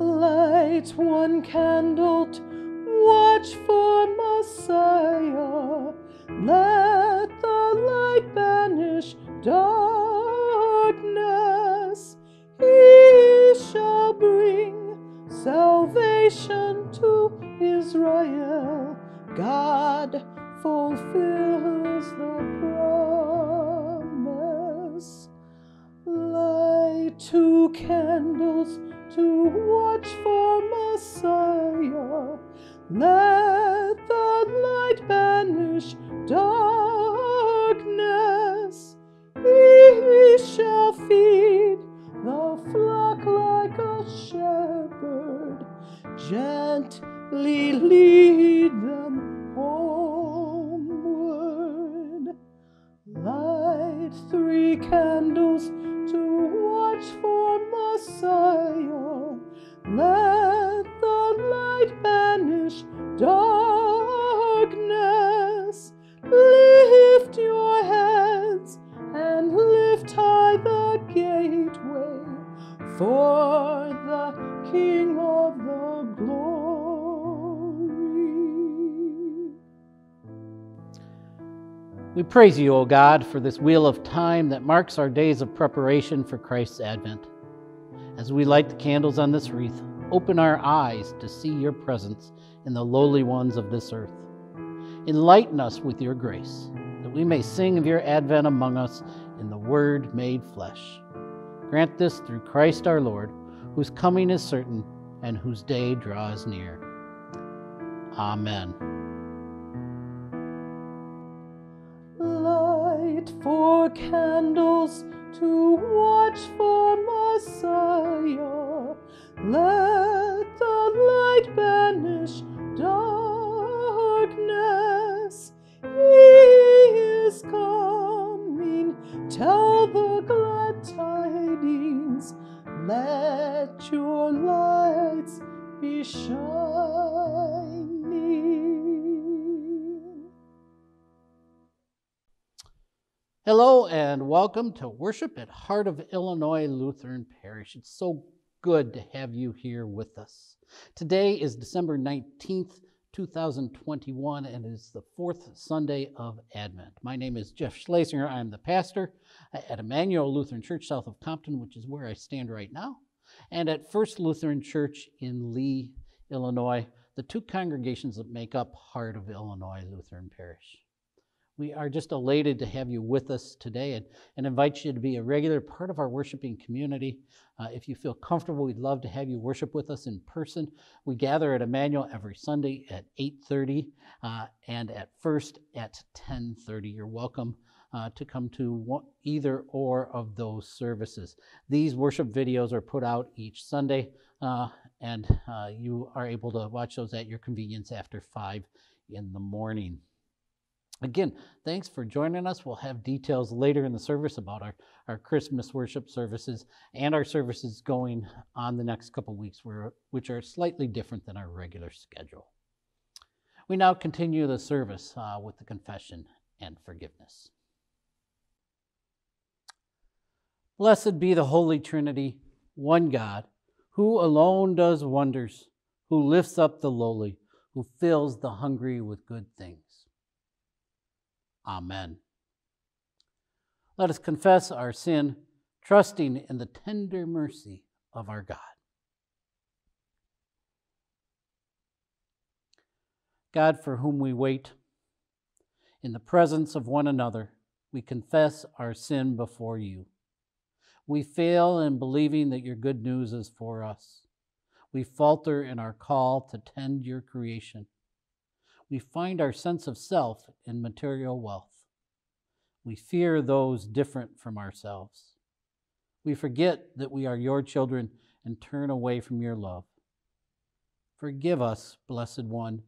Light one candle, to watch for Messiah. Let the light banish darkness. He shall bring salvation to Israel. God fulfills the promise. Light two candles to watch for Messiah. Let the light banish darkness. He shall feed the flock like a shepherd, gently lead praise you, O God, for this wheel of time that marks our days of preparation for Christ's advent. As we light the candles on this wreath, open our eyes to see your presence in the lowly ones of this earth. Enlighten us with your grace, that we may sing of your advent among us in the Word made flesh. Grant this through Christ our Lord, whose coming is certain and whose day draws near. Amen. Light four candles to watch for Messiah. Let the light banish darkness. He is coming. Tell the glad tidings. Let your lights be shining. Hello and welcome to worship at Heart of Illinois Lutheran Parish. It's so good to have you here with us. Today is December 19th, 2021, and it is the fourth Sunday of Advent. My name is Jeff Schlesinger. I'm the pastor at Emmanuel Lutheran Church south of Compton, which is where I stand right now, and at First Lutheran Church in Lee, Illinois, the two congregations that make up Heart of Illinois Lutheran Parish. We are just elated to have you with us today and, and invite you to be a regular part of our worshiping community. Uh, if you feel comfortable, we'd love to have you worship with us in person. We gather at Emmanuel every Sunday at 8.30 uh, and at First at 10.30. You're welcome uh, to come to one, either or of those services. These worship videos are put out each Sunday, uh, and uh, you are able to watch those at your convenience after 5 in the morning. Again, thanks for joining us. We'll have details later in the service about our, our Christmas worship services and our services going on the next couple weeks, which are slightly different than our regular schedule. We now continue the service uh, with the confession and forgiveness. Blessed be the Holy Trinity, one God, who alone does wonders, who lifts up the lowly, who fills the hungry with good things. Amen. Let us confess our sin, trusting in the tender mercy of our God. God, for whom we wait, in the presence of one another, we confess our sin before you. We fail in believing that your good news is for us. We falter in our call to tend your creation we find our sense of self in material wealth. We fear those different from ourselves. We forget that we are your children and turn away from your love. Forgive us, Blessed One,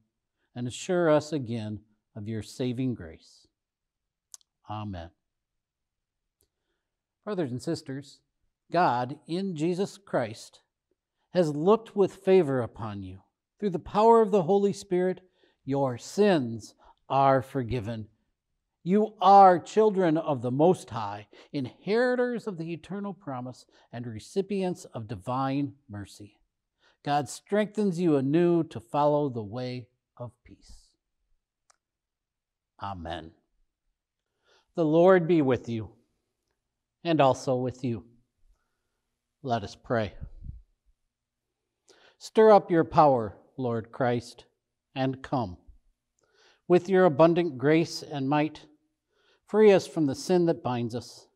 and assure us again of your saving grace. Amen. Brothers and sisters, God, in Jesus Christ, has looked with favor upon you. Through the power of the Holy Spirit, your sins are forgiven. You are children of the Most High, inheritors of the eternal promise, and recipients of divine mercy. God strengthens you anew to follow the way of peace. Amen. The Lord be with you and also with you. Let us pray. Stir up your power, Lord Christ, and come. With your abundant grace and might, free us from the sin that binds us,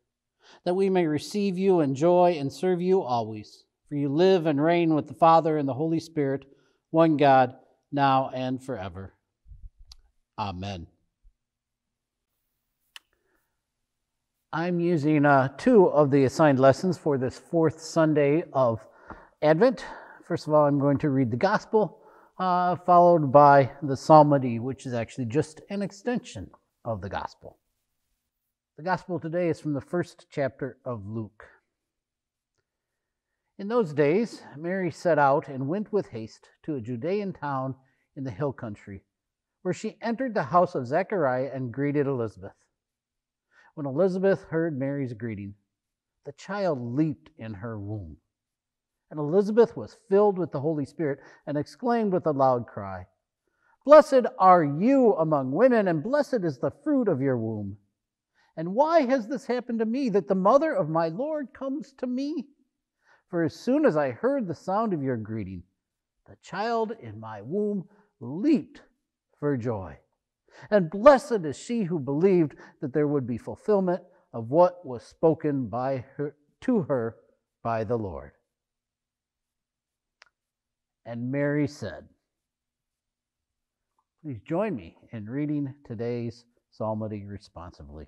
that we may receive you in joy and serve you always. For you live and reign with the Father and the Holy Spirit, one God, now and forever. Amen. I'm using uh, two of the assigned lessons for this fourth Sunday of Advent. First of all, I'm going to read the Gospel, uh, followed by the Psalmody, which is actually just an extension of the Gospel. The Gospel today is from the first chapter of Luke. In those days, Mary set out and went with haste to a Judean town in the hill country, where she entered the house of Zechariah and greeted Elizabeth. When Elizabeth heard Mary's greeting, the child leaped in her womb. And Elizabeth was filled with the Holy Spirit and exclaimed with a loud cry, Blessed are you among women, and blessed is the fruit of your womb. And why has this happened to me, that the mother of my Lord comes to me? For as soon as I heard the sound of your greeting, the child in my womb leaped for joy. And blessed is she who believed that there would be fulfillment of what was spoken by her, to her by the Lord. And Mary said, Please join me in reading today's psalmody responsively.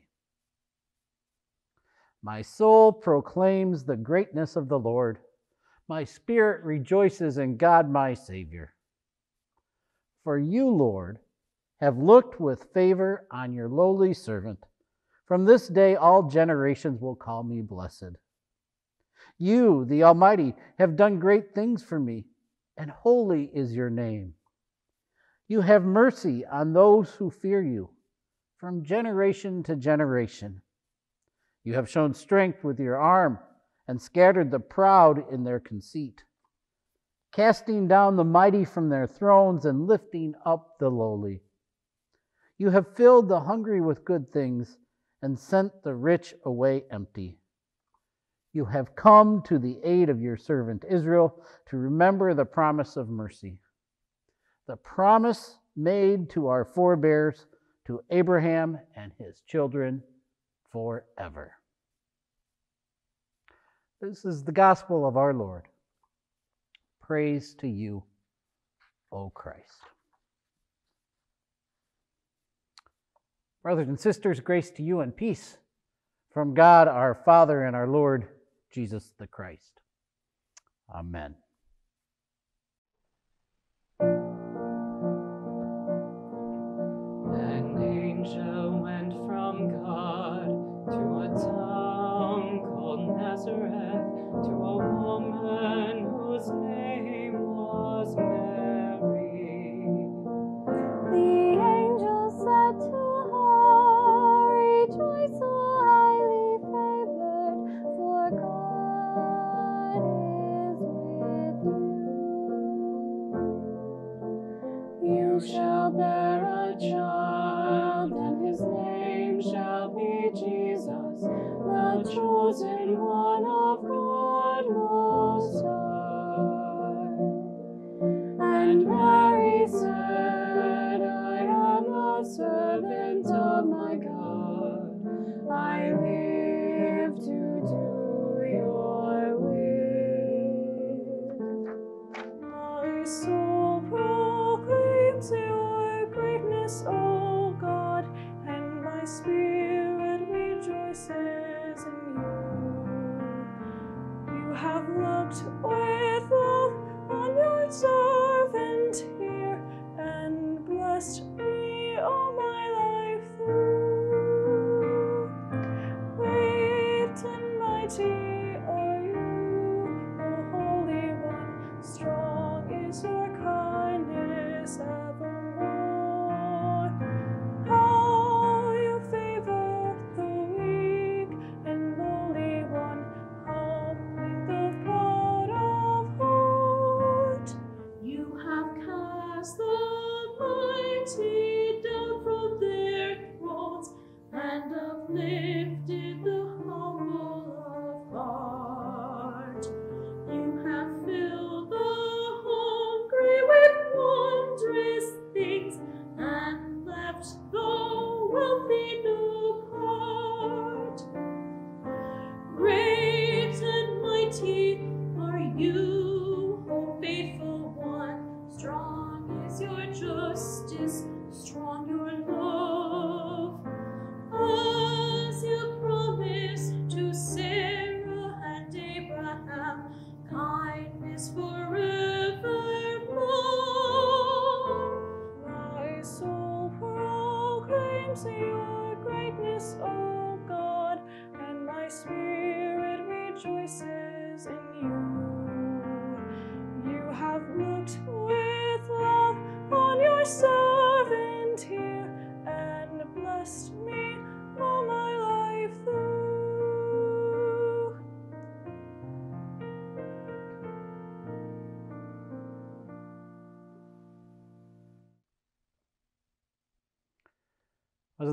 My soul proclaims the greatness of the Lord. My spirit rejoices in God my Savior. For you, Lord, have looked with favor on your lowly servant. From this day, all generations will call me blessed. You, the Almighty, have done great things for me, and holy is your name. You have mercy on those who fear you from generation to generation. You have shown strength with your arm and scattered the proud in their conceit, casting down the mighty from their thrones and lifting up the lowly. You have filled the hungry with good things and sent the rich away empty. You have come to the aid of your servant Israel to remember the promise of mercy, the promise made to our forebears, to Abraham and his children forever. This is the gospel of our Lord. Praise to you, O Christ. Brothers and sisters, grace to you and peace from God our Father and our Lord Jesus the Christ. Amen. An angel went from God to a town called Nazareth to a woman whose name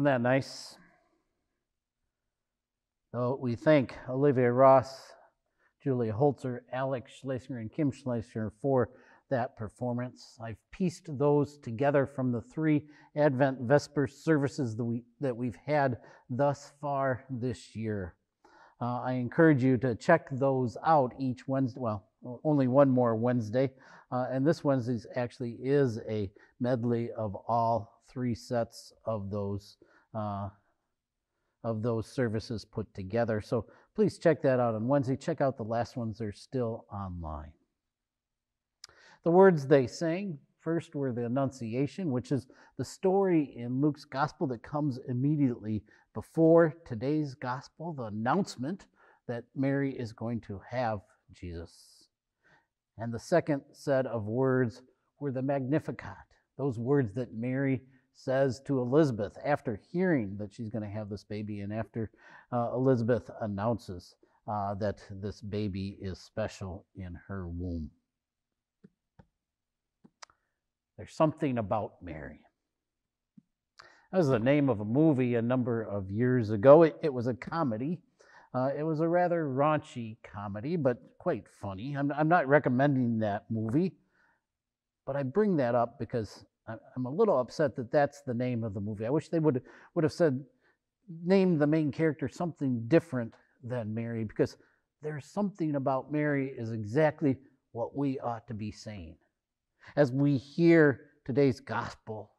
that nice? So we thank Olivia Ross, Julia Holzer, Alex Schlesinger, and Kim Schlesinger for that performance. I've pieced those together from the three Advent Vesper services that, we, that we've had thus far this year. Uh, I encourage you to check those out each Wednesday. Well, only one more Wednesday. Uh, and this Wednesday actually is a medley of all three sets of those uh, of those services put together. So please check that out on Wednesday. Check out the last ones; they're still online. The words they sang first were the Annunciation, which is the story in Luke's gospel that comes immediately before today's gospel, the announcement that Mary is going to have Jesus. And the second set of words were the Magnificat, those words that Mary says to Elizabeth after hearing that she's going to have this baby and after uh, Elizabeth announces uh, that this baby is special in her womb. There's something about Mary. That was the name of a movie a number of years ago. It, it was a comedy. Uh, it was a rather raunchy comedy, but quite funny. I'm, I'm not recommending that movie, but I bring that up because I'm a little upset that that's the name of the movie. I wish they would would have said name the main character something different than Mary because there's something about Mary is exactly what we ought to be saying. As we hear today's gospel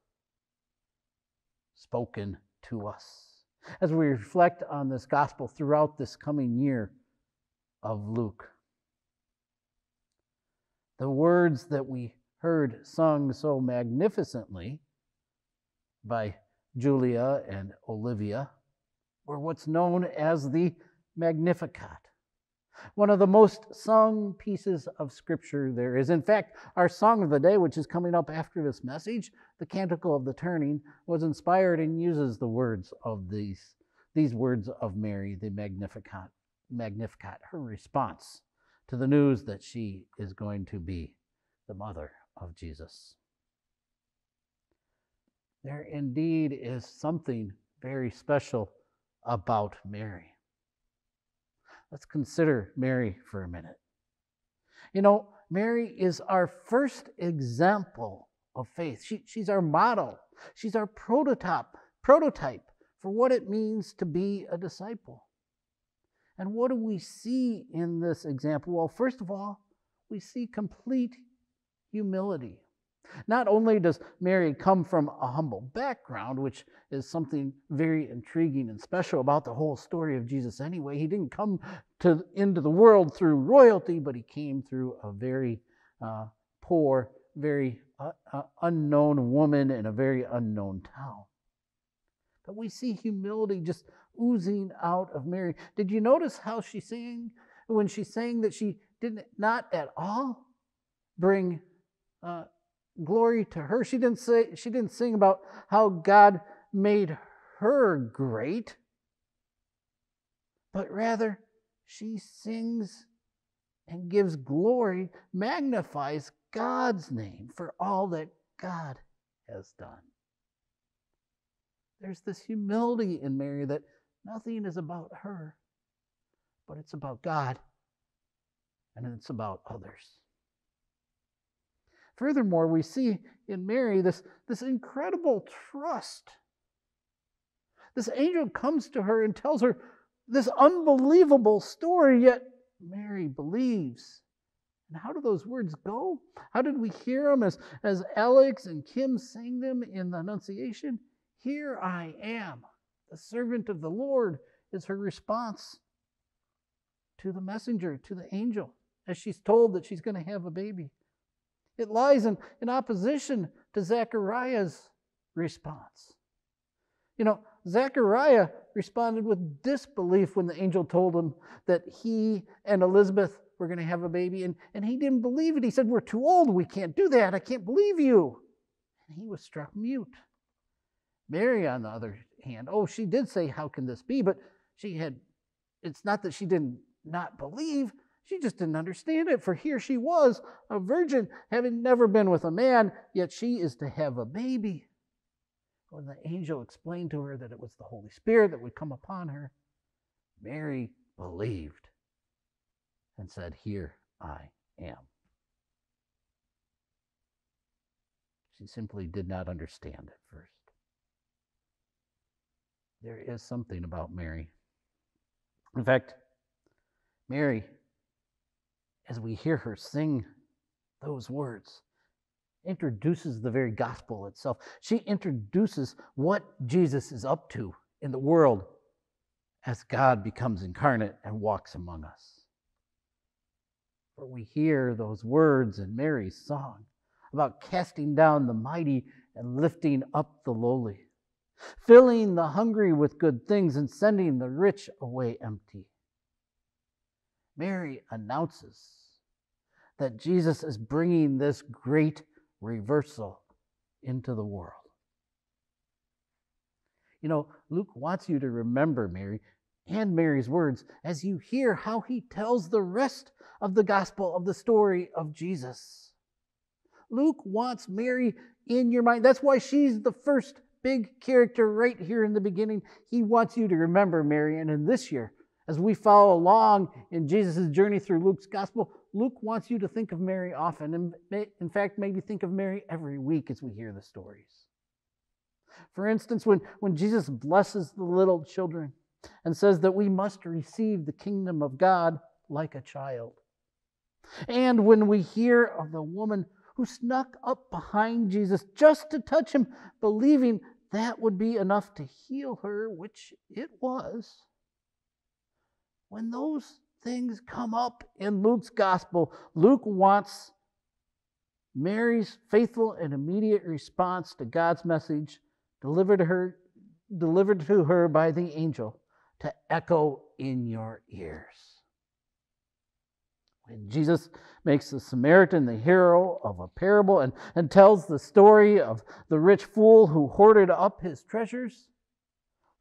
spoken to us, as we reflect on this gospel throughout this coming year of Luke. The words that we heard sung so magnificently by Julia and Olivia were what's known as the Magnificat. One of the most sung pieces of scripture there is. In fact, our song of the day, which is coming up after this message, the Canticle of the Turning, was inspired and uses the words of these, these words of Mary, the Magnificat, Magnificat, her response to the news that she is going to be the mother of Jesus. There indeed is something very special about Mary. Let's consider Mary for a minute. You know, Mary is our first example of faith. She, she's our model. She's our prototype, prototype for what it means to be a disciple. And what do we see in this example? Well, first of all, we see complete humility. Not only does Mary come from a humble background, which is something very intriguing and special about the whole story of Jesus anyway, he didn't come to, into the world through royalty, but he came through a very uh, poor, very uh, uh, unknown woman in a very unknown town. But we see humility just oozing out of Mary. Did you notice how she sang when she sang that she did not at all bring uh, glory to her. She didn't say she didn't sing about how God made her great, but rather she sings and gives glory, magnifies God's name for all that God has done. There's this humility in Mary that nothing is about her, but it's about God and it's about others. Furthermore, we see in Mary this, this incredible trust. This angel comes to her and tells her this unbelievable story, yet Mary believes. And how do those words go? How did we hear them as, as Alex and Kim sang them in the Annunciation? Here I am, the servant of the Lord, is her response to the messenger, to the angel, as she's told that she's going to have a baby. It lies in, in opposition to Zechariah's response. You know, Zechariah responded with disbelief when the angel told him that he and Elizabeth were going to have a baby, and, and he didn't believe it. He said, We're too old. We can't do that. I can't believe you. And he was struck mute. Mary, on the other hand, oh, she did say, How can this be? But she had, it's not that she didn't not believe, she just didn't understand it. For here she was, a virgin, having never been with a man, yet she is to have a baby. When the angel explained to her that it was the Holy Spirit that would come upon her, Mary believed and said, Here I am. She simply did not understand at first. There is something about Mary. In fact, Mary, as we hear her sing those words, introduces the very gospel itself. She introduces what Jesus is up to in the world as God becomes incarnate and walks among us. For we hear those words in Mary's song about casting down the mighty and lifting up the lowly, filling the hungry with good things and sending the rich away empty. Mary announces that Jesus is bringing this great reversal into the world. You know, Luke wants you to remember Mary and Mary's words as you hear how he tells the rest of the gospel of the story of Jesus. Luke wants Mary in your mind. That's why she's the first big character right here in the beginning. He wants you to remember Mary. And in this year, as we follow along in Jesus' journey through Luke's gospel, Luke wants you to think of Mary often. And in fact, maybe think of Mary every week as we hear the stories. For instance, when, when Jesus blesses the little children and says that we must receive the kingdom of God like a child. And when we hear of the woman who snuck up behind Jesus just to touch him, believing that would be enough to heal her, which it was. When those things come up in Luke's gospel, Luke wants Mary's faithful and immediate response to God's message delivered to her, delivered to her by the angel to echo in your ears. When Jesus makes the Samaritan the hero of a parable and, and tells the story of the rich fool who hoarded up his treasures,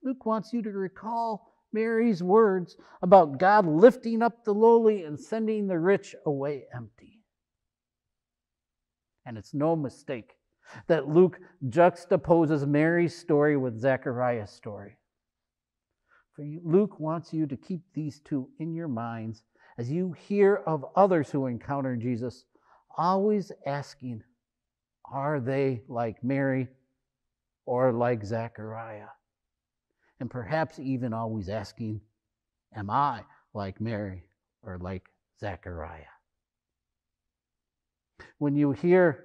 Luke wants you to recall Mary's words about God lifting up the lowly and sending the rich away empty. And it's no mistake that Luke juxtaposes Mary's story with Zechariah's story. For Luke wants you to keep these two in your minds as you hear of others who encounter Jesus, always asking, are they like Mary or like Zechariah? And perhaps even always asking, am I like Mary or like Zechariah? When you hear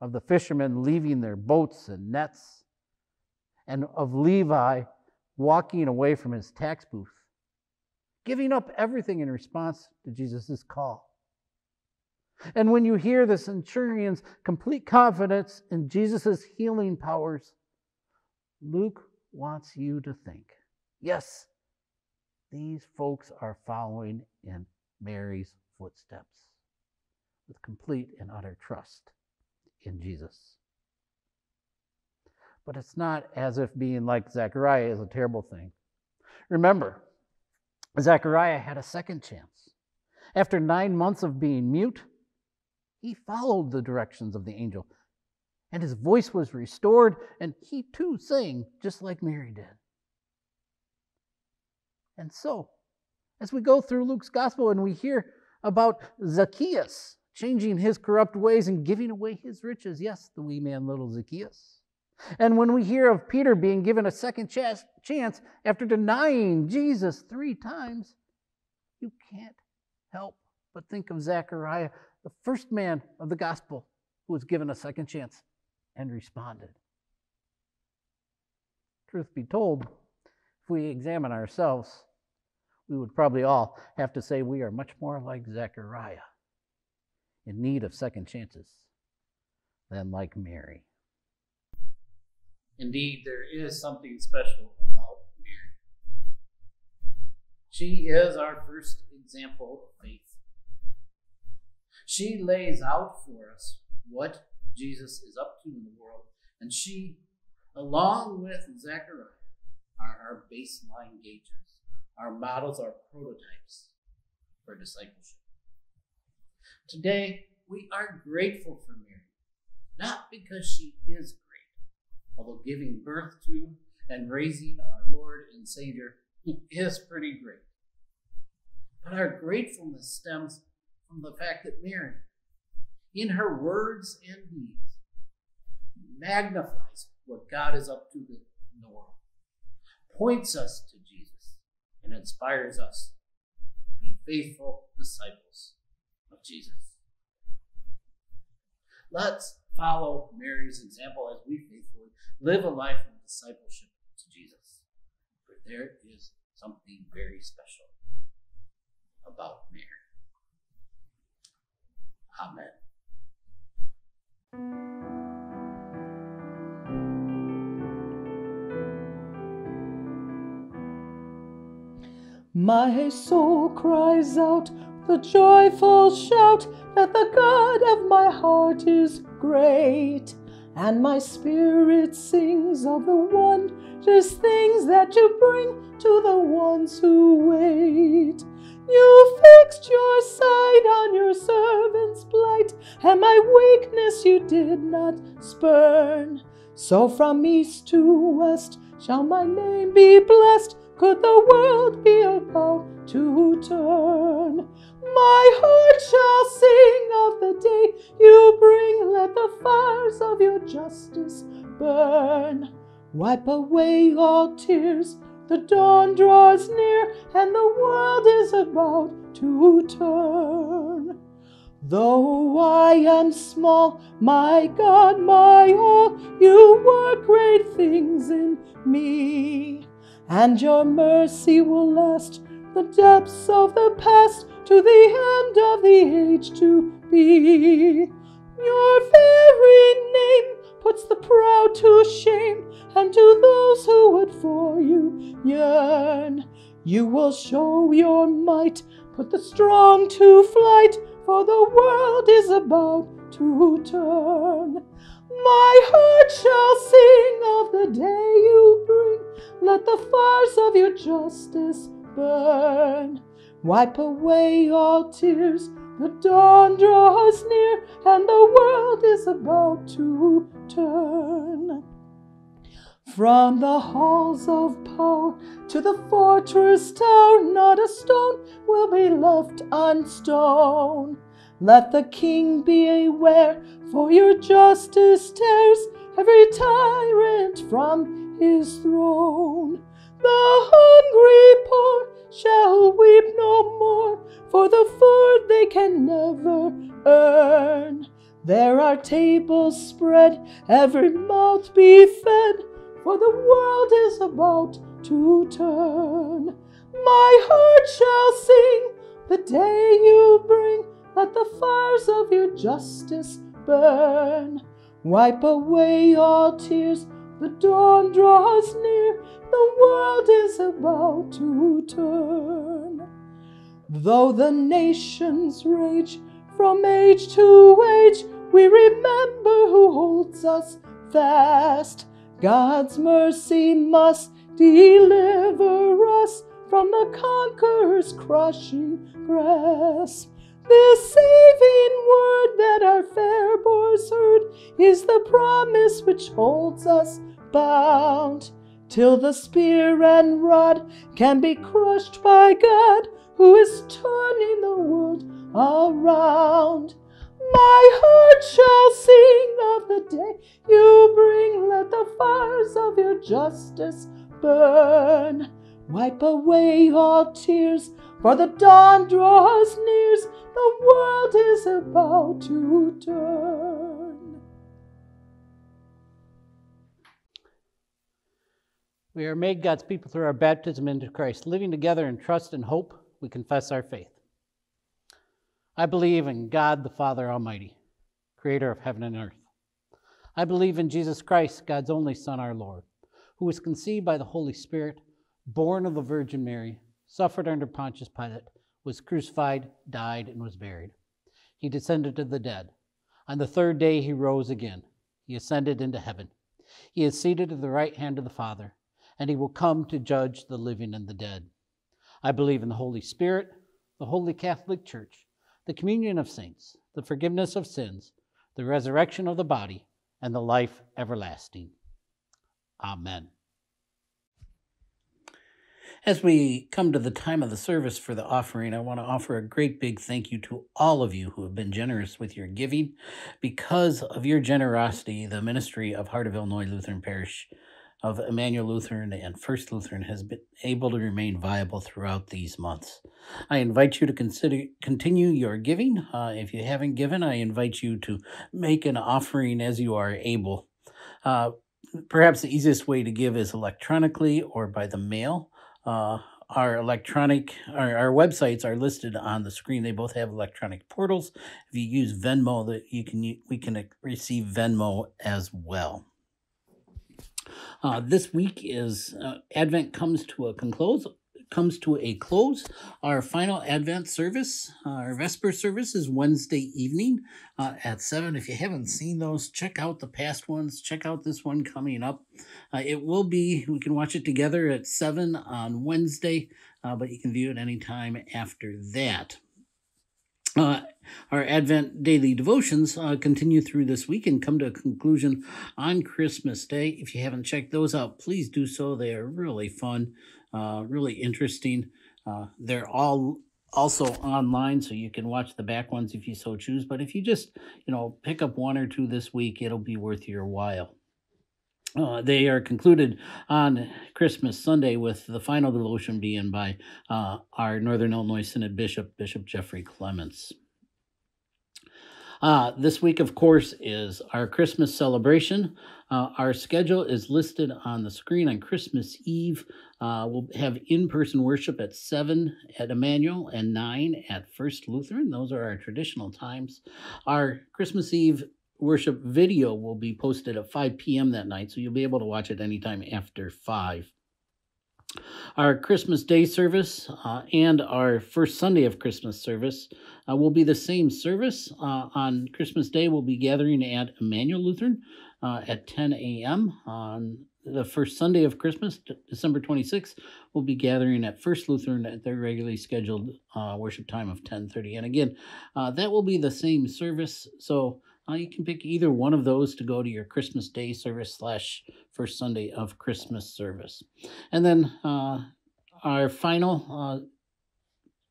of the fishermen leaving their boats and nets, and of Levi walking away from his tax booth, giving up everything in response to Jesus' call. And when you hear the centurion's complete confidence in Jesus' healing powers, Luke wants you to think yes, these folks are following in Mary's footsteps with complete and utter trust in Jesus. But it's not as if being like Zechariah is a terrible thing. Remember, Zechariah had a second chance. After nine months of being mute, he followed the directions of the angel. And his voice was restored, and he too sang just like Mary did. And so, as we go through Luke's gospel and we hear about Zacchaeus changing his corrupt ways and giving away his riches, yes, the wee man, little Zacchaeus. And when we hear of Peter being given a second chance after denying Jesus three times, you can't help but think of Zechariah, the first man of the gospel who was given a second chance and responded. Truth be told, if we examine ourselves, we would probably all have to say we are much more like Zechariah, in need of second chances, than like Mary. Indeed, there is something special about Mary. She is our first example of faith. She lays out for us what Jesus is up to in the world, and she, along with Zechariah, are our baseline gauges. Our models are prototypes for discipleship. Today, we are grateful for Mary, not because she is great, although giving birth to and raising our Lord and Savior is pretty great. But our gratefulness stems from the fact that Mary, in her words and deeds, magnifies what God is up to in the world, points us to Jesus, and inspires us to be faithful disciples of Jesus. Let's follow Mary's example as we faithfully live a life of discipleship to Jesus. For there is something very special about Mary. Amen. My soul cries out the joyful shout that the God of my heart is great. And my spirit sings of the wondrous things that you bring to the ones who wait. You fixed your sight on your servant's plight, and my weakness you did not spurn. So from east to west shall my name be blessed, could the world be about to turn. My heart shall sing of the day you bring, let the fires of your justice burn. Wipe away all tears, the dawn draws near, and the world is about to turn. Though I am small, my God, my all, you work great things in me, and your mercy will last the depths of the past to the end of the age to be. Your very name puts the proud to shame, and to those who would for you yearn, you will show your might, put the strong to flight, for the world is about to turn. My heart shall sing of the day you bring, let the fires of your justice burn. Wipe away all tears, the dawn draws near, and the world is about to turn. From the halls of power to the fortress tower, not a stone will be left unstoned. Let the king be aware, for your justice tears every tyrant from his throne. The hungry poor shall weep no more for the food they can never earn. There are tables spread, every mouth be fed, for the world is about to turn. My heart shall sing the day you bring, let the fires of your justice burn. Wipe away all tears, the dawn draws near, the world is about to turn. Though the nations rage from age to age, we remember who holds us fast. God's mercy must deliver us from the conqueror's crushing grasp. This saving word that our fair boys heard is the promise which holds us bound till the spear and rod can be crushed by God who is turning the world around. My heart shall sing of the day you bring, let the fires of your justice burn. Wipe away all tears, for the dawn draws near, the world is about to turn. We are made God's people through our baptism into Christ. Living together in trust and hope, we confess our faith. I believe in God the Father Almighty, creator of heaven and earth. I believe in Jesus Christ, God's only Son, our Lord, who was conceived by the Holy Spirit, born of the Virgin Mary, suffered under Pontius Pilate, was crucified, died, and was buried. He descended to the dead. On the third day, he rose again. He ascended into heaven. He is seated at the right hand of the Father, and he will come to judge the living and the dead. I believe in the Holy Spirit, the Holy Catholic Church, the communion of saints, the forgiveness of sins, the resurrection of the body, and the life everlasting. Amen. As we come to the time of the service for the offering, I want to offer a great big thank you to all of you who have been generous with your giving. Because of your generosity, the ministry of Heart of Illinois Lutheran Parish of Emmanuel Lutheran and First Lutheran has been able to remain viable throughout these months. I invite you to consider continue your giving. Uh, if you haven't given, I invite you to make an offering as you are able. Uh, perhaps the easiest way to give is electronically or by the mail. Uh, our electronic our, our websites are listed on the screen they both have electronic portals if you use venmo that you can we can receive venmo as well uh, this week is uh, Advent comes to a conclose comes to a close. Our final Advent service, uh, our Vesper service, is Wednesday evening uh, at seven. If you haven't seen those, check out the past ones. Check out this one coming up. Uh, it will be we can watch it together at seven on Wednesday, uh, but you can view it anytime after that. Uh, our Advent daily devotions uh, continue through this week and come to a conclusion on Christmas Day. If you haven't checked those out, please do so. They are really fun, uh, really interesting. Uh, they're all also online, so you can watch the back ones if you so choose. But if you just, you know, pick up one or two this week, it'll be worth your while. Uh, they are concluded on Christmas Sunday with the final devotion being by uh, our Northern Illinois Synod Bishop, Bishop Jeffrey Clements. Uh, this week, of course, is our Christmas celebration. Uh, our schedule is listed on the screen on Christmas Eve. Uh, we'll have in person worship at 7 at Emmanuel and 9 at First Lutheran. Those are our traditional times. Our Christmas Eve worship video will be posted at 5 p.m. that night, so you'll be able to watch it anytime after 5. Our Christmas Day service uh, and our first Sunday of Christmas service uh, will be the same service. Uh, on Christmas Day, we'll be gathering at Emmanuel Lutheran uh, at 10 a.m. On the first Sunday of Christmas, December 26th, we'll be gathering at First Lutheran at their regularly scheduled uh, worship time of 10:30. And again, uh, that will be the same service. So uh, you can pick either one of those to go to your Christmas Day service slash first Sunday of Christmas service. And then uh, our final uh,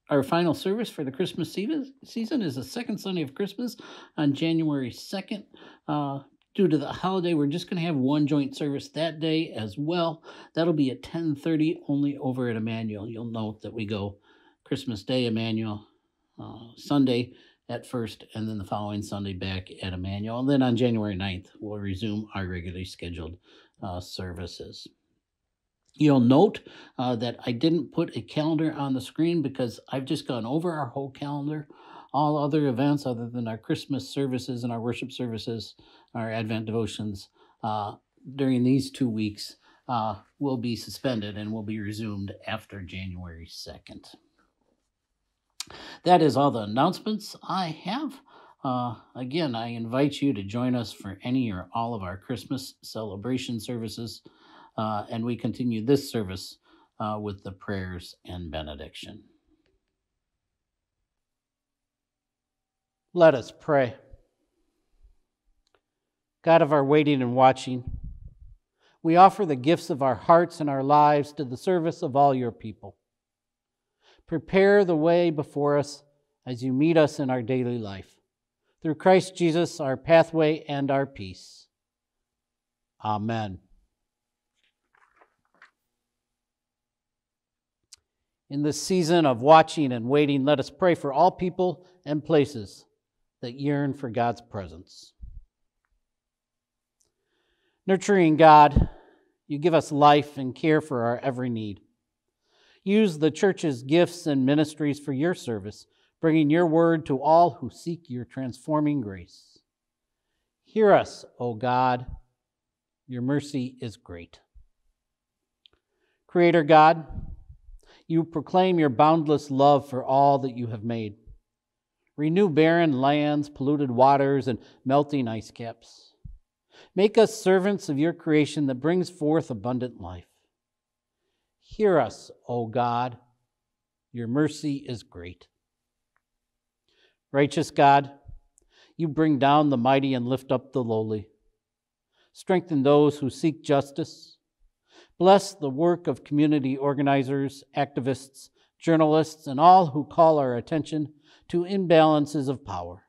our final service for the Christmas season season is the second Sunday of Christmas on January 2nd. Uh, due to the holiday, we're just going to have one joint service that day as well. That'll be at 10:30 only over at Emmanuel. You'll note that we go Christmas Day Emmanuel, uh, Sunday at first, and then the following Sunday back at Emmanuel. And then on January 9th, we'll resume our regularly scheduled uh, services. You'll note uh, that I didn't put a calendar on the screen because I've just gone over our whole calendar. All other events, other than our Christmas services and our worship services, our Advent devotions, uh, during these two weeks uh, will be suspended and will be resumed after January 2nd. That is all the announcements I have. Uh, again, I invite you to join us for any or all of our Christmas celebration services, uh, and we continue this service uh, with the prayers and benediction. Let us pray. God of our waiting and watching, we offer the gifts of our hearts and our lives to the service of all your people. Prepare the way before us as you meet us in our daily life. Through Christ Jesus, our pathway and our peace. Amen. In this season of watching and waiting, let us pray for all people and places that yearn for God's presence. Nurturing God, you give us life and care for our every need. Use the church's gifts and ministries for your service, bringing your word to all who seek your transforming grace. Hear us, O God. Your mercy is great. Creator God, you proclaim your boundless love for all that you have made. Renew barren lands, polluted waters, and melting ice caps. Make us servants of your creation that brings forth abundant life. Hear us, O God. Your mercy is great. Righteous God, you bring down the mighty and lift up the lowly. Strengthen those who seek justice Bless the work of community organizers, activists, journalists, and all who call our attention to imbalances of power.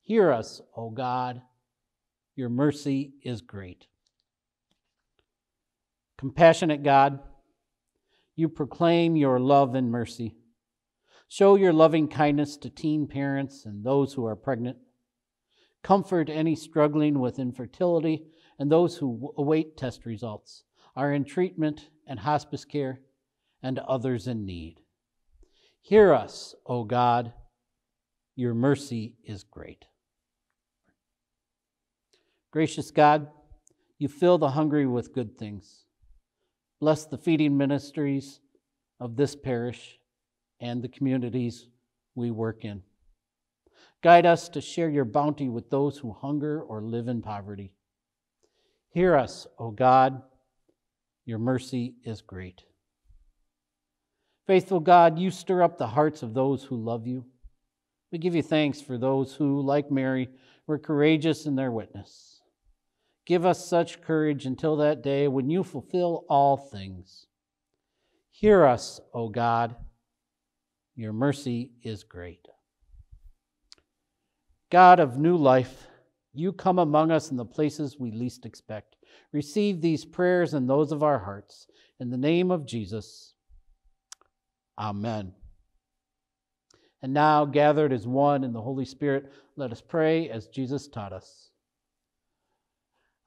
Hear us, O God. Your mercy is great. Compassionate God, you proclaim your love and mercy. Show your loving kindness to teen parents and those who are pregnant. Comfort any struggling with infertility and those who await test results are in treatment and hospice care, and others in need. Hear us, O God. Your mercy is great. Gracious God, you fill the hungry with good things. Bless the feeding ministries of this parish and the communities we work in. Guide us to share your bounty with those who hunger or live in poverty. Hear us, O God your mercy is great. Faithful God, you stir up the hearts of those who love you. We give you thanks for those who, like Mary, were courageous in their witness. Give us such courage until that day when you fulfill all things. Hear us, O God. Your mercy is great. God of new life, you come among us in the places we least expect. Receive these prayers and those of our hearts. In the name of Jesus, Amen. And now, gathered as one in the Holy Spirit, let us pray as Jesus taught us.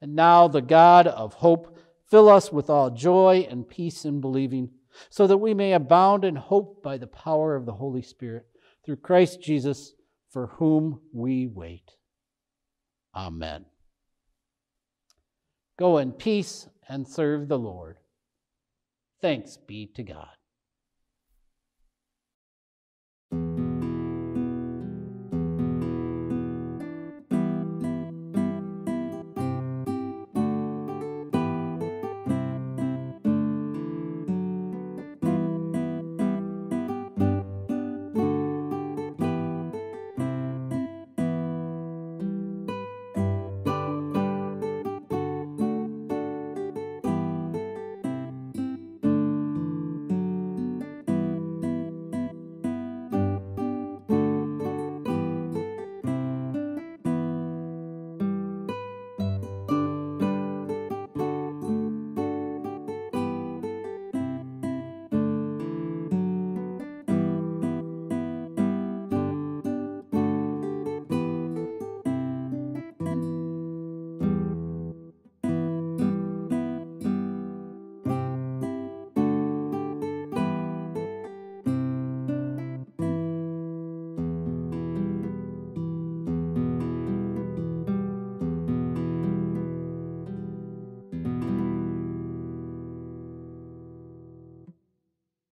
And now, the God of hope, fill us with all joy and peace in believing, so that we may abound in hope by the power of the Holy Spirit, through Christ Jesus, for whom we wait. Amen. Go in peace and serve the Lord. Thanks be to God.